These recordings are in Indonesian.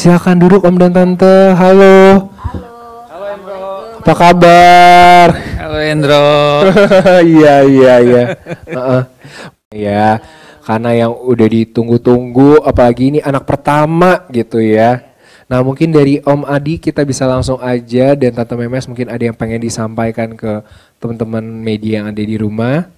Silakan duduk Om dan Tante. Halo. Halo Endro. Apa kabar? Halo Endro. Iya iya iya. Heeh. Ya, karena yang udah ditunggu-tunggu apalagi ini anak pertama gitu ya. Nah, mungkin dari Om Adi kita bisa langsung aja dan Tante Memes mungkin ada yang pengen disampaikan ke teman-teman media yang ada di rumah.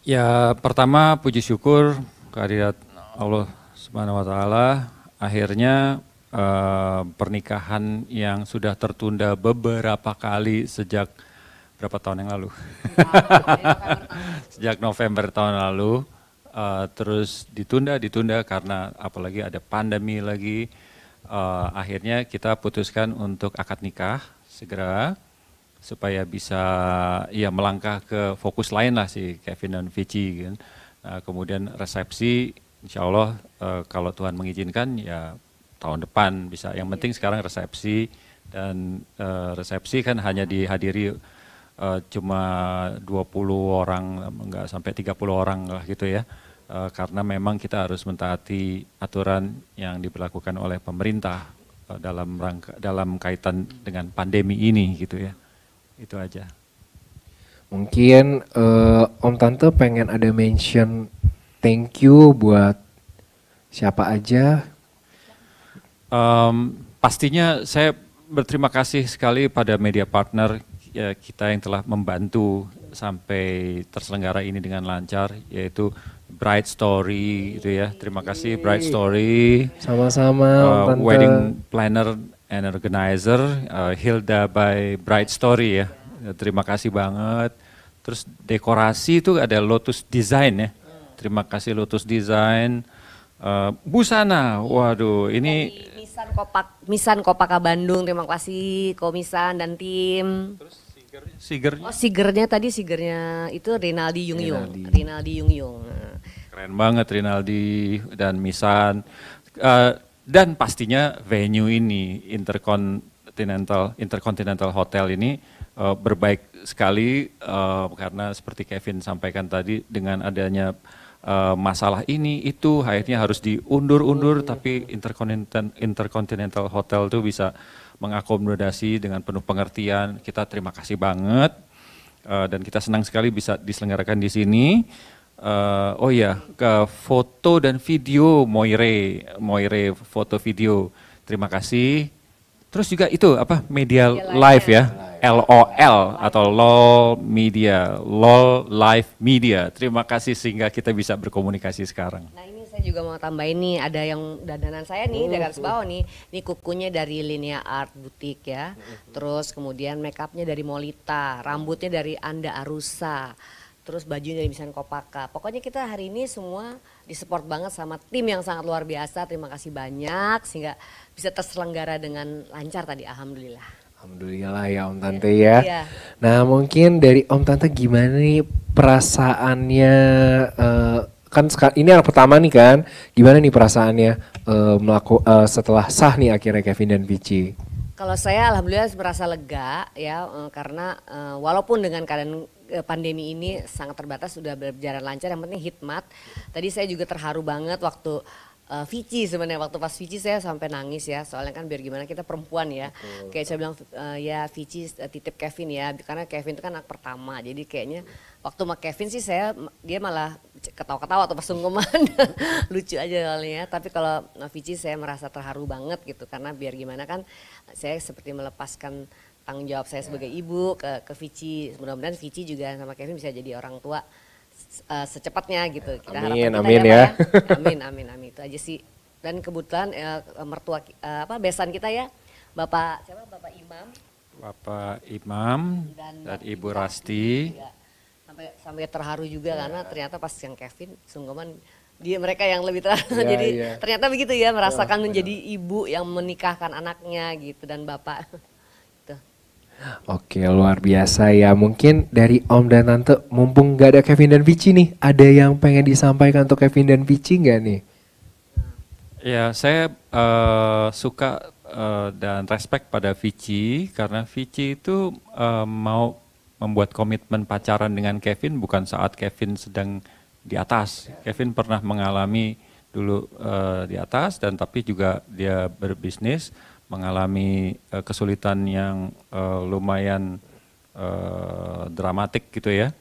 Ya pertama puji syukur kehadirat Allah Subhanahu Wa Taala. Akhirnya eh, pernikahan yang sudah tertunda beberapa kali sejak berapa tahun yang lalu? sejak November tahun lalu. eh, terus ditunda, ditunda karena apalagi ada pandemi lagi. Eh, akhirnya kita putuskan untuk akad nikah segera supaya bisa ya melangkah ke fokus lain lah si Kevin dan Vici kan. Nah, kemudian resepsi insya Allah eh, kalau Tuhan mengizinkan ya tahun depan bisa. Yang penting sekarang resepsi dan eh, resepsi kan hanya dihadiri eh, cuma 20 orang enggak sampai 30 orang lah gitu ya. Eh, karena memang kita harus mentaati aturan yang diberlakukan oleh pemerintah eh, dalam rangka dalam kaitan dengan pandemi ini gitu ya. Itu aja. Mungkin eh, Om Tante pengen ada mention thank you buat siapa aja. Em, pastinya saya berterima kasih sekali pada media partner ya, kita yang telah membantu sampai terselenggara ini dengan lancar, yaitu Bright Story itu ya. Terima kasih Bright Story, Sama-sama uh, Tante. wedding planner and organizer uh, Hilda by Bright Story. Ya, Terima kasih banget. Terus dekorasi itu ada Lotus Design ya. Terima kasih Lotus Design. Uh, busana, waduh ini Misan Kopak Misan Kopaka Bandung terima kasih Komisan dan tim. Sigernya Oh sigernya tadi sigernya itu Rinaldi Yung Yung. Rinaldi. Rinaldi Yung Yung. Keren banget Rinaldi dan Misan. Uh, dan pastinya venue ini Intercontinental Intercontinental Hotel ini uh, berbaik sekali uh, karena seperti Kevin sampaikan tadi dengan adanya uh, masalah ini itu akhirnya harus diundur-undur tapi Intercontinental Intercontinental Hotel tuh bisa mengakomodasi dengan penuh pengertian. Kita terima kasih banget uh, dan kita senang sekali bisa diselenggarakan di sini. Eh, oh ya, ke foto dan video Moire, Moire foto video. Terima kasih. Terus juga itu apa media live ya, LOL atau LOL Media, LOL Live Media. Terima kasih sehingga kita bisa berkomunikasi sekarang. Nah ini saya juga mau tambahin nih ada yang dandanan saya nih dari atas bawah nih. Ini kukunya dari Linea Art Boutique ya. Terus kemudian make upnya dari Molita, rambutnya dari Anda Arusa. Terus bajunya dari Misan Kopaka. Pokoknya kita hari ini semua disupport banget sama tim yang sangat luar biasa. Terima kasih banyak sehingga bisa terselenggara dengan lancar tadi. Alhamdulillah. Alhamdulillah ya Om Tante ya. Iya. Nah mungkin dari Om Tante gimana nih perasaannya eh, kan ini anak pertama nih kan gimana nih perasaannya eh, melaku eh, setelah sah nih akhirnya Kevin dan Vici. Kalau saya alhamdulillah merasa lega ya karena eh, walaupun dengan keadaan pandemi ini sangat terbatas sudah berjalan lancar yang penting hikmat. Tadi saya juga terharu banget waktu eh, Vici sebenarnya waktu pas Vici saya sampai nangis ya soalnya kan biar gimana kita perempuan ya. Kayak saya bilang eh, ya Vici eh, titip Kevin ya karena Kevin itu kan anak pertama jadi kayaknya waktu sama Kevin sih saya dia malah ketawa-ketawa atau pas sungguman lucu aja soalnya ya. tapi kalau Vici saya merasa terharu banget gitu karena biar gimana kan saya seperti melepaskan tanggung jawab saya sebagai ibu ke ke Vici mudah-mudahan Vici juga sama Kevin bisa jadi orang tua eh, secepatnya gitu. Kita Amin, harapkan kita amin Pak, ya. amin amin amin. Itu aja sih. Dan kebetulan eh, mertua eh, apa besan kita ya. Bapak siapa? Bapak Imam. Bapak Imam Dan dan Bapak Ibu Rasti. Ya, sampai sampai terharu juga karena ternyata pas yang Kevin sungguhan dia mereka yang lebih terharu. Iya, jadi iya. ternyata begitu ya merasakan menjadi ibu yang menikahkan anaknya gitu dan bapak. Oke luar biasa ya mungkin dari Om dan Tante mumpung nggak ada Kevin dan Vici nih ada yang pengen disampaikan untuk Kevin dan Vici nggak nih? Ya, saya eh, suka eh, dan respect pada Vici karena Vici itu eh, mau membuat komitmen pacaran dengan Kevin bukan saat Kevin sedang di atas. Kevin pernah mengalami dulu uh, di atas dan tapi juga dia berbisnis mengalami uh, kesulitan yang uh, lumayan uh, dramatik gitu ya.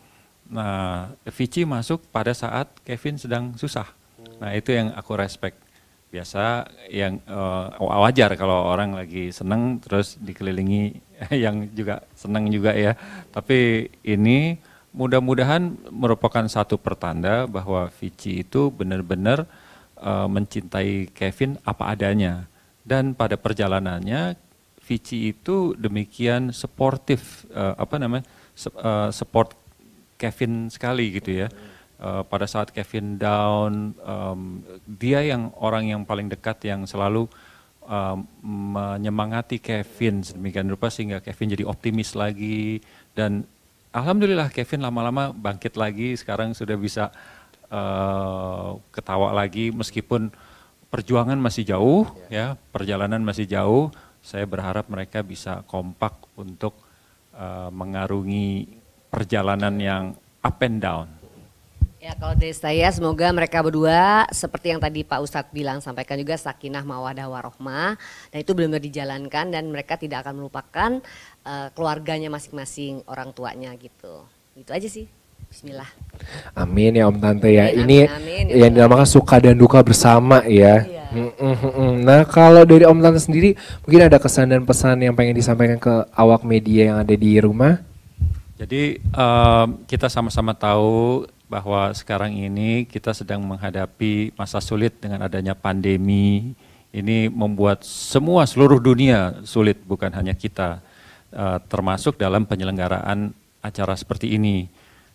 Nah, Vici masuk pada saat Kevin sedang susah. Nah, itu yang aku respect. Biasa yang uh, wajar kalau orang lagi seneng terus dikelilingi yang juga seneng juga ya. Tapi ini mudah-mudahan merupakan satu pertanda bahwa Vici itu benar-benar uh, mencintai Kevin apa adanya. Dan pada perjalanannya Vici itu demikian sportif uh, apa namanya uh, support Kevin sekali gitu ya. Uh, pada saat Kevin down, um, dia yang orang yang paling dekat yang selalu um, menyemangati Kevin sedemikian rupa sehingga Kevin jadi optimis lagi dan alhamdulillah Kevin lama-lama bangkit lagi sekarang sudah bisa uh, ketawa lagi meskipun perjuangan masih jauh ya perjalanan masih jauh saya berharap mereka bisa kompak untuk uh, mengarungi perjalanan yang up and down Ya kalau dari saya semoga mereka berdua seperti yang tadi Pak Ustadz bilang sampaikan juga sakinah mawadah warohmah dan itu benar-benar dijalankan dan mereka tidak akan melupakan uh, keluarganya masing-masing orang tuanya gitu. Itu aja sih. Bismillah. Amin ya Om Tante ya. Amin, Ini amin, amin, ya yang dinamakan suka dan duka bersama ya. Iya. Nah kalau dari Om Tante sendiri mungkin ada kesan dan pesan yang pengen disampaikan ke awak media yang ada di rumah? Jadi um, kita sama-sama tahu bahwa sekarang ini kita sedang menghadapi masa sulit dengan adanya pandemi. Ini membuat semua seluruh dunia sulit, bukan hanya kita, uh, termasuk dalam penyelenggaraan acara seperti ini.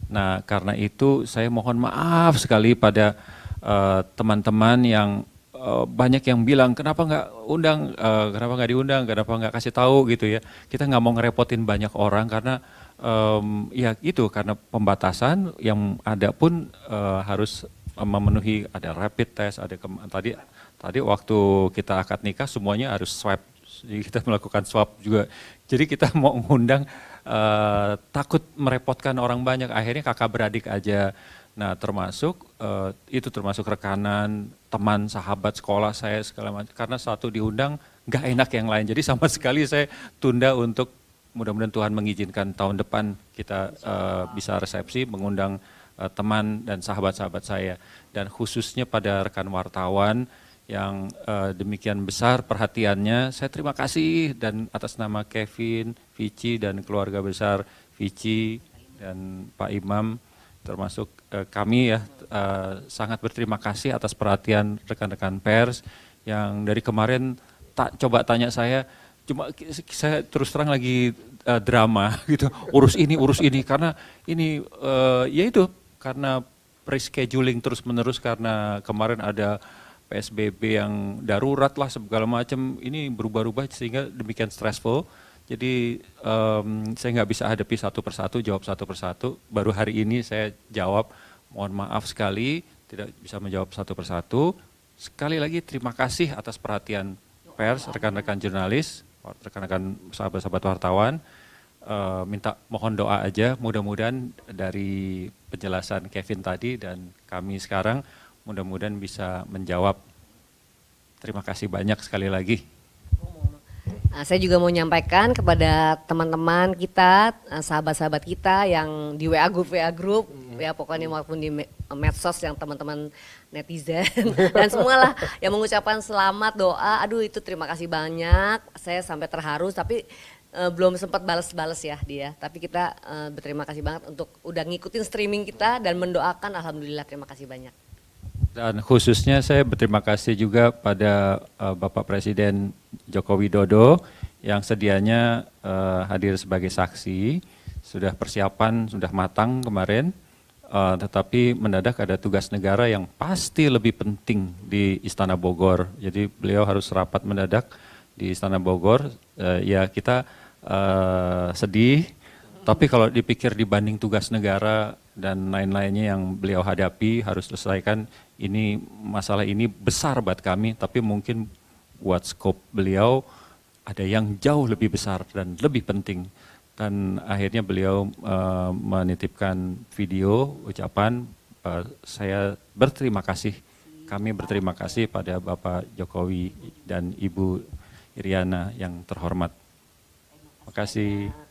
Nah, karena itu saya mohon maaf sekali pada eh, teman-teman uh, yang uh, banyak yang bilang kenapa nggak undang, uh, kenapa nggak diundang, kenapa nggak kasih tahu? Gitu ya. Kita nggak mau ngerepotin banyak orang karena um, ya itu karena pembatasan yang ada pun uh, harus memenuhi ada rapid test, ada tadi tadi waktu kita akad nikah semuanya harus swab, jadi kita melakukan swab juga. Jadi kita mau mengundang uh, takut merepotkan orang banyak, akhirnya kakak beradik aja. Nah termasuk uh, itu termasuk rekanan, teman, sahabat sekolah saya segala macam. Karena satu diundang nggak enak yang lain, jadi sama sekali saya tunda untuk mudah-mudahan Tuhan mengizinkan tahun depan kita uh, bisa resepsi mengundang uh, teman dan sahabat-sahabat saya dan khususnya pada rekan wartawan yang uh, demikian besar perhatiannya. Saya terima kasih dan atas nama Kevin, Vici dan keluarga besar Vici dan Pak Imam termasuk uh, kami ya uh, sangat berterima kasih atas perhatian rekan-rekan pers yang dari kemarin tak coba tanya saya cuma saya terus terang lagi uh, drama gitu urus ini urus ini. Karena ini uh, ya itu karena rescheduling terus menerus karena kemarin ada PSBB yang darurat lah segala macam ini berubah-ubah sehingga demikian stressful. Jadi um, saya nggak bisa hadapi satu persatu jawab satu persatu. Baru hari ini saya jawab mohon maaf sekali tidak bisa menjawab satu persatu. Sekali lagi terima kasih atas perhatian pers rekan-rekan jurnalis rekan-rekan sahabat-sahabat wartawan. Uh, minta mohon doa aja. Mudah-mudahan dari penjelasan Kevin tadi dan kami sekarang mudah-mudahan bisa menjawab. Terima kasih banyak sekali lagi. Nah, saya juga mau menyampaikan kepada teman-teman kita, eh, sahabat-sahabat kita yang di WA group WA group, hmm. ya pokoknya maupun di medsos yang teman-teman netizen dan semualah yang mengucapkan selamat doa. Aduh itu terima kasih banyak. Saya sampai terharu tapi uh, belum sempat balas-balas ya dia. Tapi kita uh, berterima kasih banget untuk udah ngikutin streaming kita dan mendoakan. Alhamdulillah terima kasih banyak. Dan khususnya saya berterima kasih juga pada uh, Bapak Presiden Joko Widodo yang sedianya uh, hadir sebagai saksi, sudah persiapan, sudah matang kemarin, uh, tetapi mendadak ada tugas negara yang pasti lebih penting di Istana Bogor. Jadi beliau harus rapat mendadak di Istana Bogor. Uh, ya kita uh, sedih, tapi kalau dipikir dibanding tugas negara dan lain-lainnya yang beliau hadapi harus selesaikan ini masalah ini besar buat kami, tapi mungkin buat skop beliau ada yang jauh lebih besar dan lebih penting. Dan akhirnya beliau uh, menitipkan video ucapan uh, saya berterima kasih kami berterima kasih pada Bapak Jokowi dan Ibu Iriana yang terhormat. Terima kasih.